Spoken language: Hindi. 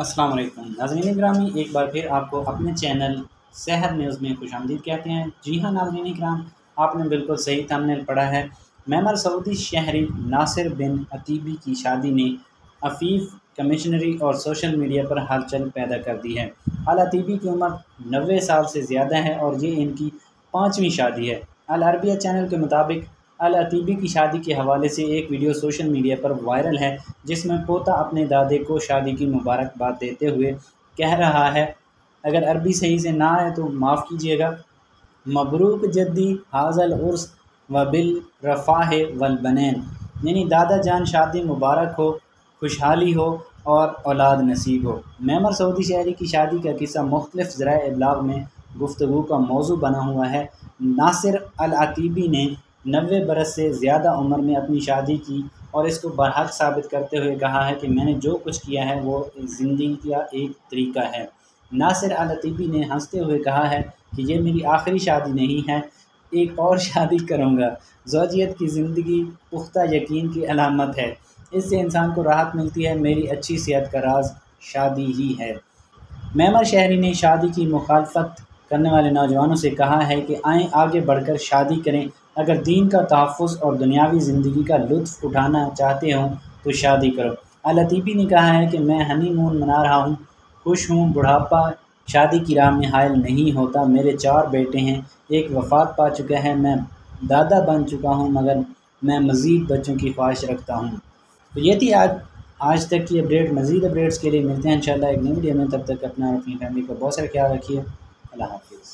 अस्सलाम वालेकुम नाजरीन ग्रामी एक बार फिर आपको अपने चैनल शहर न्यूज़ में खुश आमदीद कहते हैं। जी हाँ नाजरीन ग्राम आपने बिल्कुल सही थंबनेल पढ़ा है। मैमर सऊदी शहरी नासिर बिन अतीबी की शादी ने अफीफ कमिश्नरी और सोशल मीडिया पर हलचल पैदा कर दी है। अल अतीबी की उम्र नबे साल से ज़्यादा है और ये इनकी पाँचवीं शादी है। अल अरबिया चैनल के मुताबिक अल अतीबी की शादी के हवाले से एक वीडियो सोशल मीडिया पर वायरल है, जिसमें पोता अपने दादे को शादी की मुबारकबाद देते हुए कह रहा है, अगर अरबी सही से ना आए तो माफ़ कीजिएगा। मबरूक जद्दी हाजल उर्स व बिल रफ़ाह वल बनैन। यानी दादा जान शादी मुबारक हो, खुशहाली हो और औलाद नसीब हो। मैमर सऊदी शहरी की शादी का किस्सा मुख्तलिफ़ ज़रा इबलाग में गुफ्तु का मौजू बना हुआ है। नासिर अल अतीबी ने नबे बरस से ज़्यादा उम्र में अपनी शादी की और इसको बरहक साबित करते हुए कहा है कि मैंने जो कुछ किया है वो ज़िंदगी का एक तरीका है। नासिर अलतीबी ने हँसते हुए कहा है कि ये मेरी आखिरी शादी नहीं है, एक और शादी करूँगा। जोजियत की ज़िंदगी पुख्ता यकीन की अलामत है। इससे इंसान को राहत मिलती है, मेरी अच्छी सेहत का राज शादी ही है। मैमर शहरी ने शादी की मुखालफत करने वाले नौजवानों से कहा है कि आएँ, आगे बढ़कर शादी करें। अगर दीन का तहफ़ और दुनियावी ज़िंदगी का लुत्फ़ उठाना चाहते हों तो शादी करो। अलतीफ़ी ने कहा है कि मैं हनी मून रहा हूँ, खुश हूँ, बुढ़ापा, शादी की राह में हायल नहीं होता, मेरे चार बेटे हैं, एक वफ़ात पा चुका है, मैं दादा बन चुका हूँ, मगर मैं मज़ीद बच्चों की ख्वाहिश रखता हूँ। तो ये थी आज आज तक की अपडेट, मज़ीद अपडेट्स के लिए मिलते हैं इंशाल्लाह एक नई वीडियो में, तब तक अपना और अपनी फैमिली का बहुत सारा ख्याल रखिए। আল্লাহ হাফিজ